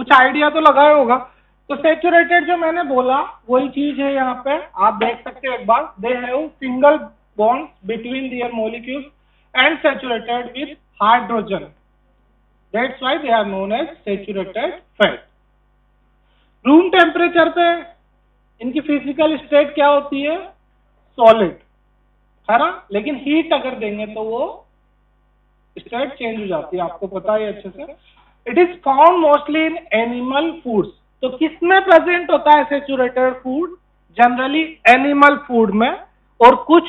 कुछ आइडिया तो लगाया होगा। तो सेचुरेटेड जो मैंने बोला, वही चीज़ है यहाँ पे। आप देख सकते हो एक बार। They have single bond between their molecules and saturated with hydrogen that's why they are known as saturated fat room temperature पे इनकी फ़िज़िकल स्टेट क्या होती है? सॉलिड है ना? लेकिन हीट अगर देंगे तो वो स्टेट चेंज हो जाती है। आपको पता है अच्छे से। It is found mostly in animal foods तो किसमें प्रेजेंट होता है saturated food generally animal food में और कुछ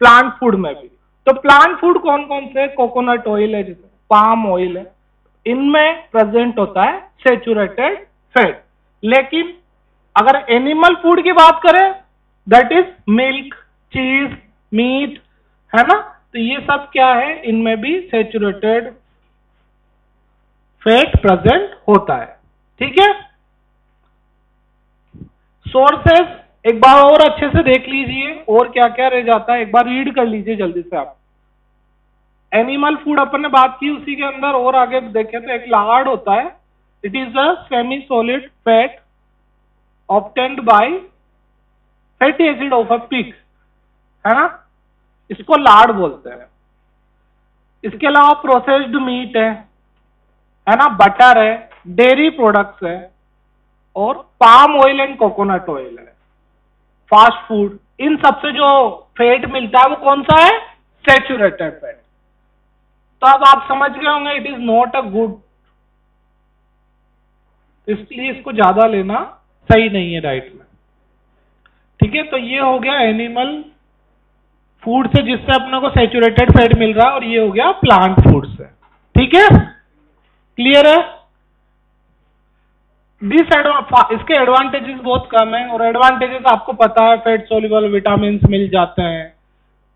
प्लांट फ़ूड में भी। तो प्लांट फ़ूड कौन कौन से? कोकोनट ऑयल है जैसे पाम ऑयल है। इनमें प्रेजेंट होता है सेचुरेटेड फैट लेकिन अगर एनिमल फ़ूड की बात करें that is milk cheese meat है ना? तो ये सब क्या है? इनमें भी सेचुरेटेड फैट प्रेजेंट होता है। ठीक है? सोर्सेस एक बार और अच्छे से देख लीजिए, और क्या क्या रह जाता है। एक बार रीड कर लीजिए जल्दी से आप। एनिमल फ़ूड अपन ने बात की उसी के अंदर, और आगे देखें तो एक लार्ड होता है। It is a semi solid fat obtained by fatty acid of a pig है ना? इसको लार्ड बोलते हैं। इसके अलावा प्रोसेस्ड मीट है। है ना? बटर है डेयरी प्रोडक्ट्स है, और palm oil and coconut oil है। फास्ट फ़ूड इन सबसे जो फैट मिलता है वो कौन सा है? सेचुरेटेड फैट तो अब आप समझ गए होंगे it is not a good इसलिए इसको ज़्यादा लेना सही नहीं है डाइट में। ठीक है? तो ये हो गया एनिमल फ़ूड से जिससे अपने को सेचुरेटेड फैट मिल रहा है, और ये हो गया प्लांट फ़ूड से। ठीक है? क्लियर है दिस इसके एडवांटेजेस बहुत कम है और एडवांटेजेस आपको पता है फैट सोल्यूबल विटामिन मिल जाते हैं।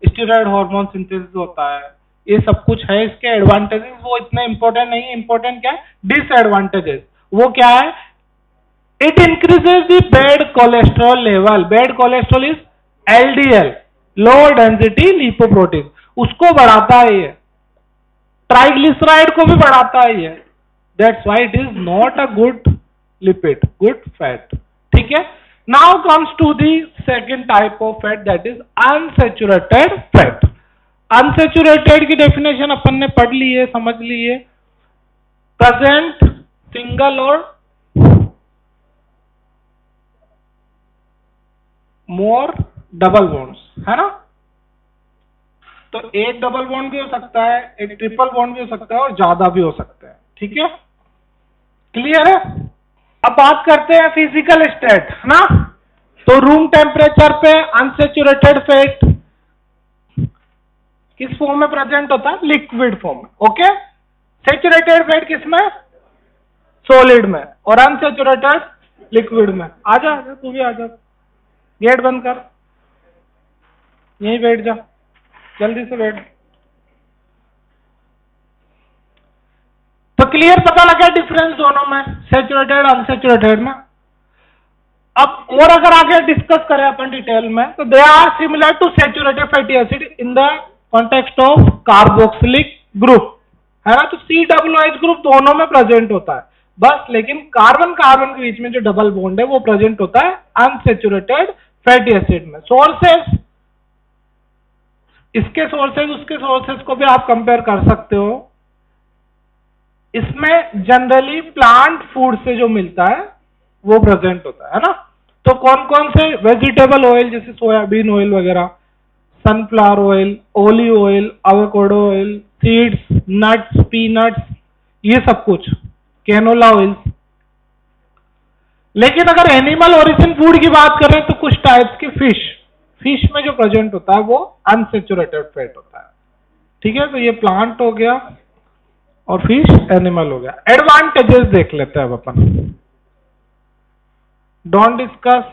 स्टीरॉयड हार्मोन सिंथेसिस होता है। ये सब कुछ है, इसके एडवांटेजेस वो इतने इंपॉर्टेंट नहीं है। इंपॉर्टेंट क्या है? डिसएडवांटेजेस वो क्या है? It increases the bad cholesterol level bad cholesterol is LDL low density lipoprotein उसको बढ़ाता है ये। ट्राइग्लिसराइड को भी बढ़ाता है ये। That's why it is not a good lipid good fat ठीक है? Now comes to the second type of fat that is unsaturated fat unsaturated की डेफिनेशन अपन ने पढ़ ली है, समझ ली है। प्रेजेंट सिंगल और मोर डबल बॉन्ड्स है ना? तो एक डबल बॉन्ड भी हो सकता है, एक ट्रिपल बॉन्ड भी हो सकता है और ज़्यादा भी हो सकता है। ठीक है? क्लियर है? अब बात करते हैं फ़िज़िकल स्टेट है ना? तो रूम टेम्परेचर पे अनसेचुरेटेड फेट किस फॉर्म में प्रेजेंट होता है? लिक्विड फॉर्म में ओके सेचुरेटेड फेट किसमें? सॉलिड में और अनसेचुरेटेड लिक्विड में। आ जा तू भी आ जा। गेट बंद कर। यहीं बैठ जा। जल्दी से बैठ। क्लियर पता लगा डिफरेंस दोनों में? सेचुरेटेड अनसेचुरेटेड में अब और अगर आगे डिस्कस करें अपन डिटेल में तो they are similar to saturated fatty acid in the context of carboxylic group है ना? तो सी डब्ल्यू एच ग्रुप दोनों में प्रेजेंट होता है। बस लेकिन कार्बन कार्बन के बीच में जो डबल बॉन्ड है वो प्रेजेंट होता है अनसेचुरेटेड फैटी एसिड में। सोर्सेस इसके सोर्सेज उसके सोर्सेज को भी आप कंपेयर कर सकते हो। इसमें जनरली प्लांट फ़ूड से जो मिलता है, वो प्रेजेंट होता है ना? तो कौन कौन से वेजिटेबल ऑयल जैसे सोयाबीन ऑयल वगैरह sunflower oil olive oil avocado oil seeds nuts peanuts ये सब कुछ कैनोला ऑयल लेकिन अगर एनिमल ओरिजिन फ़ूड की बात करें तो कुछ टाइप्स की फ़िश फ़िश में जो प्रेजेंट होता है, वो अनसेचुरेटेड फैट होता है। ठीक है? तो ये प्लांट हो गया और फ़िश एनिमल हो गया। एडवांटेजेस देख लेते हैं अब अपन। डोंट डिस्कस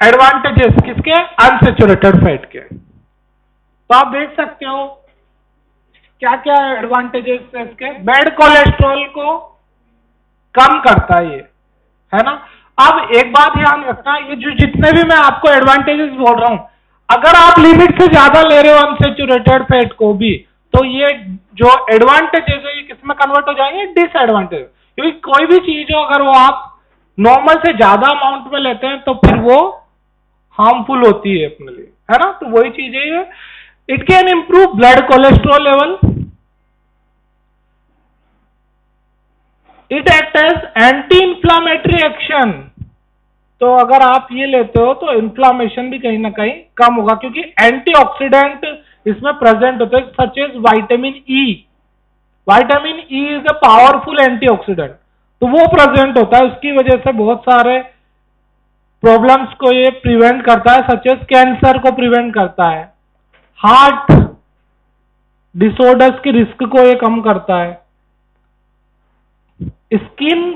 एडवांटेजेस किसके? अनसेचुरेटेड फैट के। तो आप देख सकते हो क्या क्या एडवांटेजेस है इसके? बैड कोलेस्ट्रॉल को कम करता है ये, है ना? अब एक बात ध्यान रखना, ये जो जितने भी मैं आपको एडवांटेजेस बोल रहा हूँ अगर आप लिमिट से ज़्यादा ले रहे हो अनसेचुरेटेड फैट को भी तो ये जो एडवांटेजेस है, ये किसमें कन्वर्ट हो जाएँगे? डिसएडवांटेज क्योंकि कोई भी चीज़ हो, अगर वो आप नॉर्मल से ज़्यादा अमाउंट में लेते हैं तो फिर वो हार्मफुल होती है अपने लिए। है ना? तो वही चीज़ है it can improve blood cholesterol level it act as anti inflammatory action तो अगर आप ये लेते हो तो इन्फ्लामेशन भी कहीं ना कहीं कम होगा, क्योंकि एंटीऑक्सीडेंट इसमें प्रेजेंट होते हैं such as vitamin E vitamin E is a powerful antioxidant तो वो प्रेजेंट होता है, उसकी वजह से बहुत सारे प्रॉब्लम्स को ये प्रिवेंट करता है सच एज कैंसर को प्रिवेंट करता है. हार्ट डिसऑर्डर्स के रिस्क को ये कम करता है. स्किन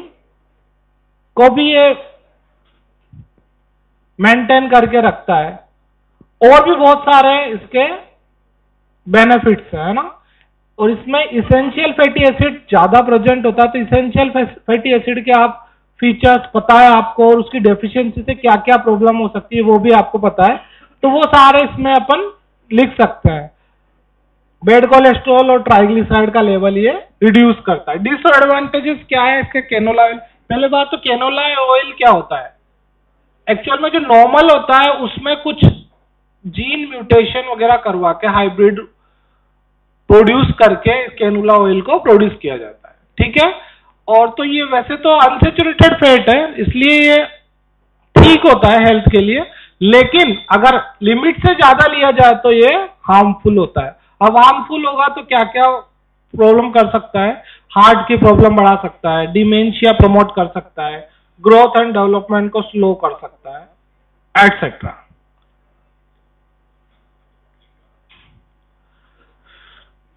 को भी ये मेंटेन करके रखता है। और भी बहुत सारे इसके बेनिफिट्स है ना? और इसमें इसेंशियल फैटी एसिड ज़्यादा प्रेजेंट होता है तो इसेंशियल फैटी एसिड के आप फीचर्स पता है आपको, और उसकी डेफिशिएंसी से क्या क्या प्रॉब्लम हो सकती है, वो भी आपको पता है। तो वो सारे इसमें अपन लिख सकते हैं। बेड कोलेस्ट्रॉल और ट्राइग्लिसराइड का लेवल ये रिड्यूस करता है। डिसएडवांटेजेस क्या है इसके केनोला ऑयल पहले बात तो केनोला ऑयल क्या होता है? एक्चुअल में जो नॉर्मल होता है, उसमें कुछ जीन म्यूटेशन वगैरह करवा के हाइब्रिड प्रोड्यूस करके कैनुला ऑयल को प्रोड्यूस किया जाता है। ठीक है? और तो ये वैसे तो अनसेचुरेटेड फैट है, इसलिए ये ठीक होता है हेल्थ के लिए। लेकिन अगर लिमिट से ज़्यादा लिया जाए तो ये हार्मफुल होता है। अब हार्मफुल होगा तो क्या क्या प्रॉब्लम कर सकता है? हार्ट की प्रॉब्लम बढ़ा सकता है डिमेंशिया प्रमोट कर सकता है। ग्रोथ एंड डेवलपमेंट को स्लो कर सकता है एटसेट्रा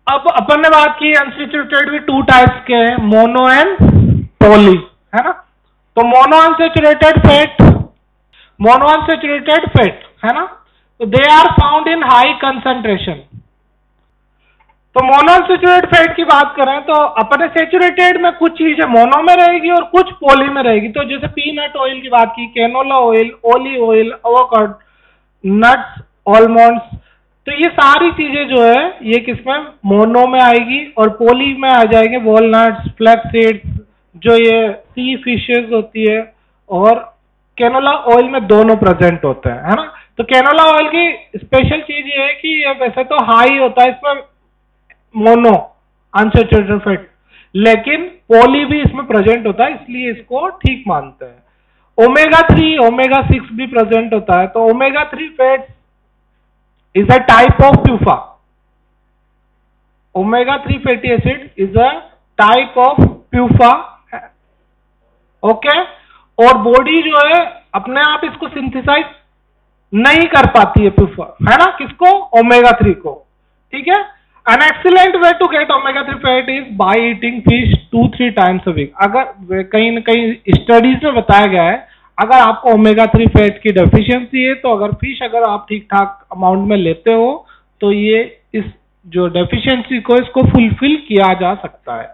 अब अपन ने बात की अनसेचुरेटेड भी टू टाइप्स के हैं मोनो एंड पोली है ना? तो mono unsaturated fat mono unsaturated fat है ना? तो they are found in high concentration तो मोनो अनसेचुरेटेड फैट की बात करें तो अपने सेचुरेटेड में कुछ चीज़ें मोनो में रहेगी और कुछ पोली में रहेगी। तो जैसे पीनट ऑयल की बात की canola oil olive oil avocado nuts almonds तो ये सारी चीज़ें जो है, ये किसमें? मोनो में आएगी और पोली में आ जाएँगे वॉलनट्स फ्लैक्स जो ये सी फिशेज होती है और कैनोला ऑयल में दोनों प्रेजेंट होते हैं, है ना? तो कैनोला ऑयल की स्पेशल चीज़ ये है कि ये वैसे तो हाई होता है, इसमें मोनो अनसेचुरेटेड फैट लेकिन पोली भी इसमें प्रेजेंट होता है, इसलिए इसको ठीक मानते हैं। ओमेगा थ्री ओमेगा सिक्स भी प्रेजेंट होता है तो omega three fat is a type of PUFA. Omega 3 fatty acid is a type of PUFA. Okay? और बॉडी जो है, अपने आप इसको सिंथेसाइज नहीं कर पाती है प्यूफा है ना? किसको? ओमेगा थ्री को। ठीक है? An excellent way to get omega three fat is by eating fish two three times a week अगर कहीं ना कहीं स्टडीज़ में बताया गया है, अगर आपको ओमेगा थ्री फैट की डेफिशिएंसी है तो अगर फ़िश अगर आप ठीक ठाक अमाउंट में लेते हो तो ये इस जो डेफिशिएंसी को, इसको फुलफिल किया जा सकता है।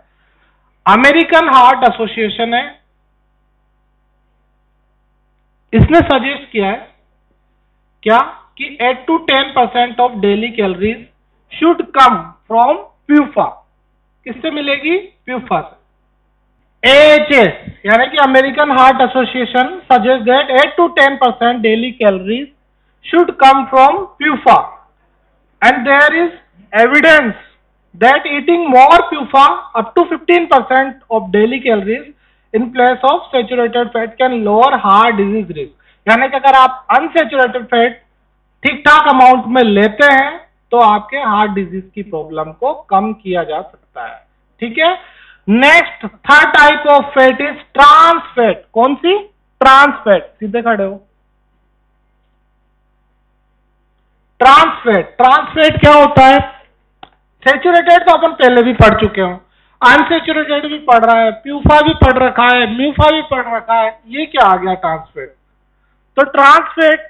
अमेरिकन हार्ट एसोसिएशन है इसने सजेस्ट किया है, क्या? कि 8 to 10 percent of daily calories should come from PUFA किससे मिलेगी? प्यूफा से। एच एस यानी कि American Heart Association suggest that eight to ten percent daily calories should come from PUFA and there is evidence that eating more PUFA up to fifteen percent of daily calories in place of saturated fat can lower heart disease risk यानी कि अगर आप unsaturated fat ठीक ठाक amount में लेते हैं तो आपके हार्ट डिज़ीज़ की प्रॉब्लम को कम किया जा सकता है। ठीक है? Next third type of fat is trans fat कौन सी? ट्रांस फैट सीधे खड़े हो। ट्रांस फैट ट्रांस फैट क्या होता है? सेचुरेटेड तो अपन पहले भी पढ़ चुके हो। अनसेचुरेटेड भी पढ़ रहा है प्यूफा भी पढ़ रखा है म्यूफा भी पढ़ रखा है। ये क्या आ गया ट्रांसफेट तो ट्रांसफेट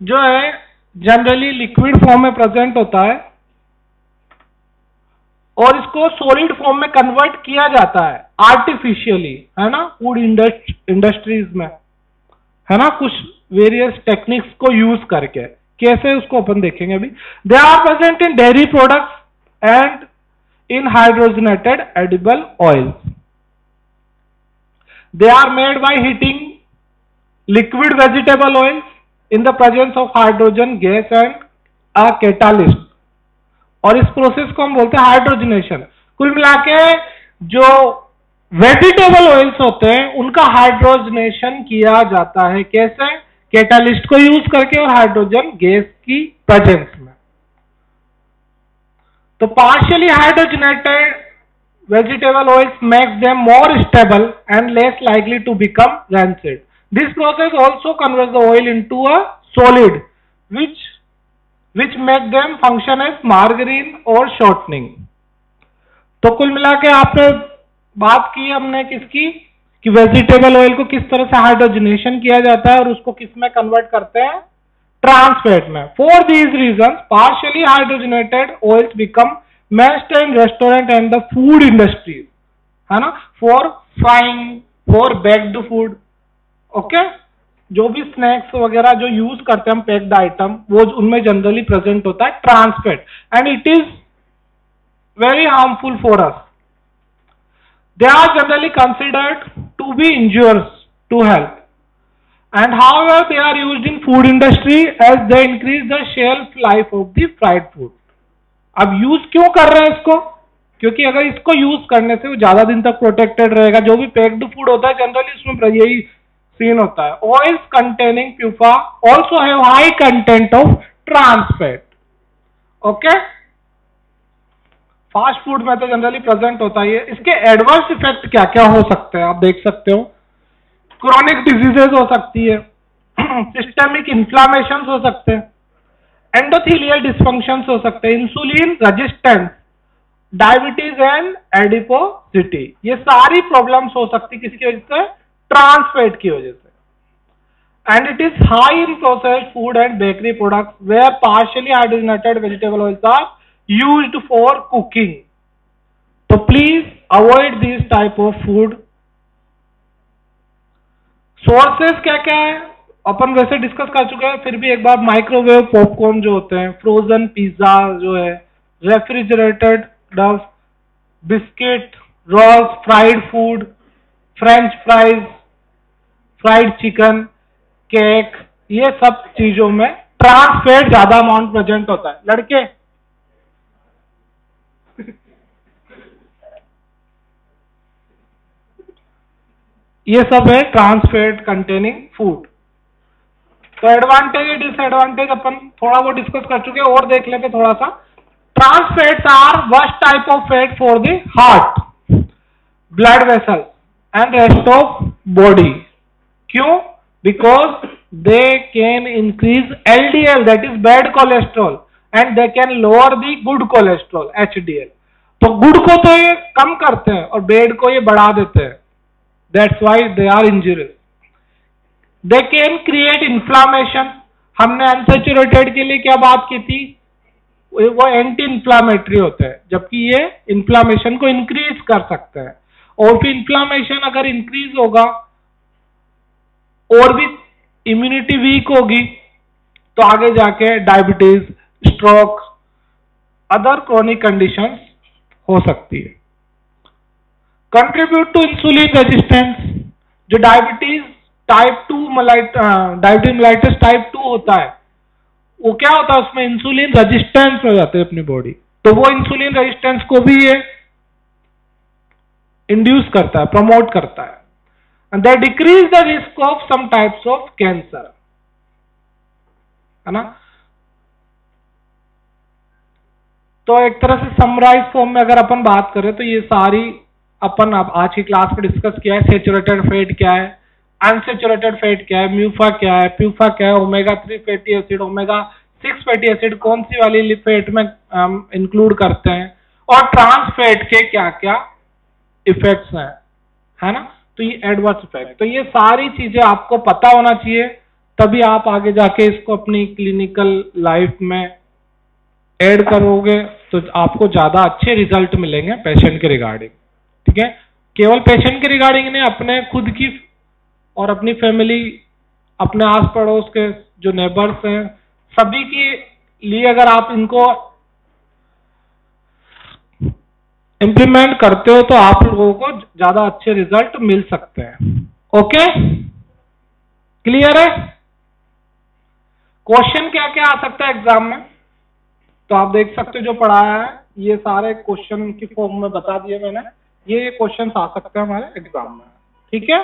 जो है जनरली लिक्विड फॉर्म में प्रेजेंट होता है और इसको सॉलिड फॉर्म में कन्वर्ट किया जाता है आर्टिफिशियली है ना? फ़ूड इंडस्ट्रीज़ में, है ना? कुछ वेरियस टेक्निक्स को यूज़ करके। कैसे उसको अपन देखेंगे अभी? They are present in dairy products and in hydrogenated edible oils. They are made by heating liquid vegetable oils. In the presence of hydrogen, gas, and a catalyst. और इस process को हम बोलते हैं हाइड्रोजनेशन कुल मिला के जो वेजिटेबल ऑयल्स होते हैं, उनका हाइड्रोजनेशन किया जाता है कैसे कैटालिस्ट को यूज़ करके और हाइड्रोजन गैस की प्रेजेंस में तो partially hydrogenated vegetable oils makes them more stable and less likely to become rancid. This process also converts the oil into a solid, which which make them function as margarine or shortening. तो कुल मिला के आपने बात की हमने किसकी? कि वेजिटेबल ऑयल को किस तरह से हाइड्रोजनेशन किया जाता है और उसको किसमें कन्वर्ट करते हैं? ट्रांसफेट में। For these reason partially hydrogenated oils become most and restaurant and the food industry है ना? For frying for baked food okay जो भी स्नैक्स वगैरह जो यूज़ करते हैं हम पैक्ड आइटम वो उनमें जनरली प्रेजेंट होता है trans fat and it is very harmful for us they are generally considered to be injurious to health. And however, they are used in food industry as they increase the shelf life of the fried food. अब use क्यों कर रहे हैं इसको? क्योंकि अगर इसको use करने से वो ज़्यादा दिन तक प्रोटेक्टेड रहेगा। जो भी पैक्ड फ़ूड होता है जनरली उसमें यही सीन होता है। Oils containing PUFA also have high content of trans fat okay fast food में तो जनरली प्रेजेंट होता ही। है इसके एडवर्स इफ़ेक्ट क्या क्या हो सकते हैं? आप देख सकते हो। क्रोनिक डिजीजेज हो सकती है। सिस्टेमिक इंफ्लामेशन हो सकते हैं। एंडोथीलियल डिस्फंक्शन हो सकते हैं। Insulin resistance diabetes and adiposity ये सारी प्रॉब्लम्स हो सकती किसकी वजह से। ट्रांसफेट की वजह से and it is high in processed food and bakery products where partially hydrogenated vegetable oils are used for cooking. So please avoid these type of food. Sources क्या क्या है अपन वैसे डिस्कस कर चुके हैं, फिर भी एक बार माइक्रोवेव पॉपकॉर्न जो होते हैं फ्रोजन पिज्जा जो है refrigerated dough biscuit rolls fried food French fries fried chicken cake ये सब चीज़ों में ट्रांसफेट ज़्यादा अमाउंट प्रेजेंट होता है। लड़के? ये सब है ट्रांसफेट कंटेनिंग फ़ूड तो एडवांटेज डिसएडवांटेज अपन थोड़ा वो डिस्कस कर चुके हैं, और देख लेते थोड़ा सा। Trans fats are worst type of fat for the heart blood vessel and rest of body क्यों? Because they can increase LDL that is bad cholesterol and they can lower the good cholesterol HDL तो good को तो ये कम करते हैं और bed को ये बढ़ा देते हैं। That's why they are injurious. They can create inflammation. हमने अनसेचुरेटेड के लिए क्या बात की थी? वो एंटी इंफ्लामेटरी होते हैं, जबकि ये इंफ्लामेशन को इंक्रीज कर सकते हैं। और फिर इंफ्लामेशन अगर इंक्रीज होगा और भी इम्यूनिटी वीक होगी तो आगे जाके diabetes stroke other chronic conditions हो सकती है। कंट्रीब्यूट टू इंसुलिन रेजिस्टेंस जो diabetes type two mellitus diabetes mellitus type two होता है, वो क्या होता है उसमें? इंसुलिन रेजिस्टेंस हो जाते हैं अपनी बॉडी तो वो इंसुलिन रेजिस्टेंस को भी ये इंड्यूस करता है प्रमोट करता है। And that decrease the risk of some types of cancer है तो एक तरह से समराइज फॉर्म में अगर अपन बात करें तो ये सारी अपन अब आज की क्लास में डिस्कस किया है सेचुरेटेड फैट क्या है अनसेचुरेटेड फैट क्या है म्यूफा क्या है प्यूफा क्या है omega three fatty acid omega six fatty acid कौन सी वाली फैट में इंक्लूड करते हैं, और ट्रांस फैट के क्या क्या इफेक्ट्स हैं, है ना? तो ये एडवर्स इफ़ेक्ट तो ये सारी चीज़ें आपको पता होना चाहिए, तभी आप आगे जाके इसको अपनी क्लिनिकल लाइफ में ऐड करोगे तो आपको ज़्यादा अच्छे रिज़ल्ट मिलेंगे पेशेंट के रिगार्डिंग ठीक है? केवल पेशेंट के रिगार्डिंग नहीं, अपने खुद की और अपनी फैमिली अपने आस पड़ोस के जो नेबर्स हैं, सभी के लिए अगर आप इनको इम्प्लीमेंट करते हो तो आप लोगों को ज़्यादा अच्छे रिज़ल्ट मिल सकते हैं। ओके क्लियर है? क्वेश्चन क्या क्या आ सकता है एग्ज़ाम में? तो आप देख सकते हो जो पढ़ाया है, ये सारे क्वेश्चन की फॉर्म में बता दिए मैंने। ये क्वेश्चन आ सकते हैं हमारे एग्ज़ाम में। ठीक है?